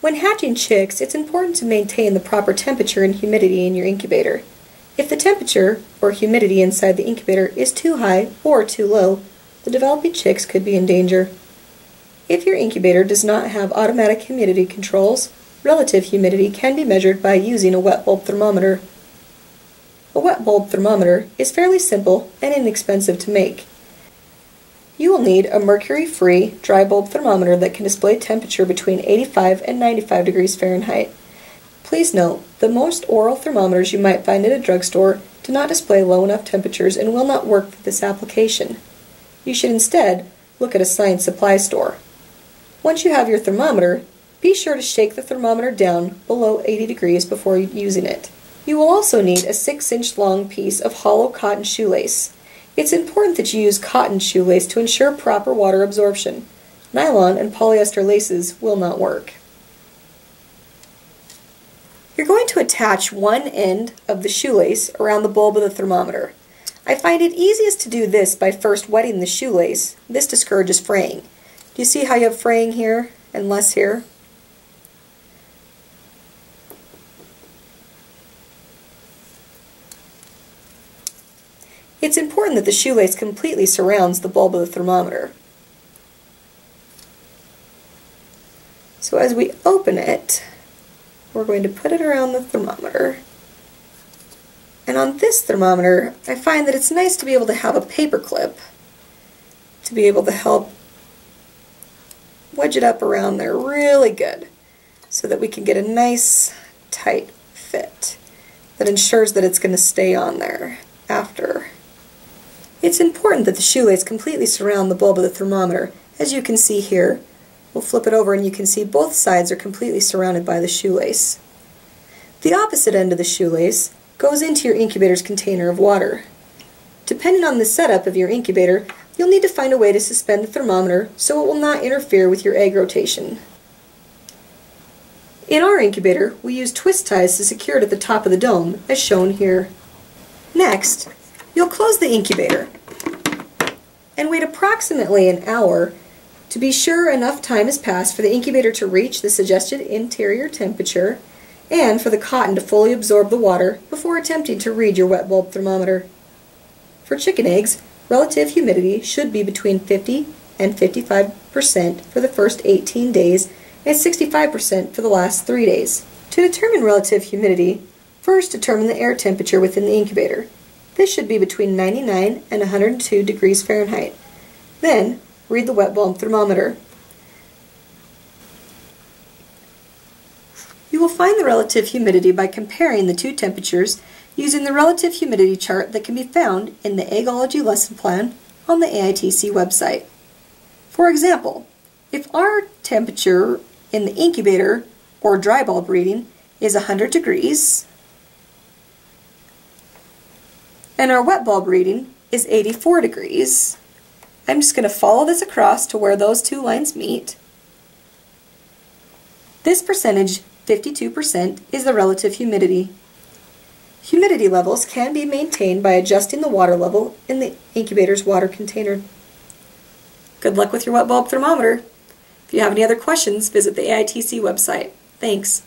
When hatching chicks, it's important to maintain the proper temperature and humidity in your incubator. If the temperature or humidity inside the incubator is too high or too low, the developing chicks could be in danger. If your incubator does not have automatic humidity controls, relative humidity can be measured by using a wet bulb thermometer. A wet bulb thermometer is fairly simple and inexpensive to make. You will need a mercury-free dry bulb thermometer that can display temperature between 85 and 95 degrees Fahrenheit. Please note that most oral thermometers you might find at a drugstore do not display low enough temperatures and will not work for this application. You should instead look at a science supply store. Once you have your thermometer, be sure to shake the thermometer down below 80 degrees before using it. You will also need a 6 inch long piece of hollow cotton shoelace. It's important that you use cotton shoelace to ensure proper water absorption. Nylon and polyester laces will not work. You're going to attach one end of the shoelace around the bulb of the thermometer. I find it easiest to do this by first wetting the shoelace. This discourages fraying. Do you see how you have fraying here and less here? It's important that the shoelace completely surrounds the bulb of the thermometer. So as we open it, we're going to put it around the thermometer. And on this thermometer, I find that it's nice to be able to have a paper clip to be able to help wedge it up around there really good so that we can get a nice tight fit that ensures that it's going to stay on there after it's important that the shoelace completely surround the bulb of the thermometer. As you can see here, we'll flip it over and you can see both sides are completely surrounded by the shoelace. The opposite end of the shoelace goes into your incubator's container of water. Depending on the setup of your incubator, you'll need to find a way to suspend the thermometer so it will not interfere with your egg rotation. In our incubator, we use twist ties to secure it at the top of the dome, as shown here. Next, You'll close the incubator and wait approximately an hour to be sure enough time has passed for the incubator to reach the suggested interior temperature and for the cotton to fully absorb the water before attempting to read your wet bulb thermometer. For chicken eggs, relative humidity should be between 50 and 55% for the first 18 days and 65% for the last 3 days. To determine relative humidity, first determine the air temperature within the incubator. This should be between 99 and 102 degrees Fahrenheit. Then, read the wet bulb thermometer. You will find the relative humidity by comparing the two temperatures using the relative humidity chart that can be found in the Eggology lesson plan on the AITC website. For example, if our temperature in the incubator or dry bulb reading is 100 degrees, and our wet bulb reading is 84 degrees. I'm just going to follow this across to where those two lines meet. This percentage, 52%, is the relative humidity. Humidity levels can be maintained by adjusting the water level in the incubator's water container. Good luck with your wet bulb thermometer. If you have any other questions, visit the AITC website. Thanks.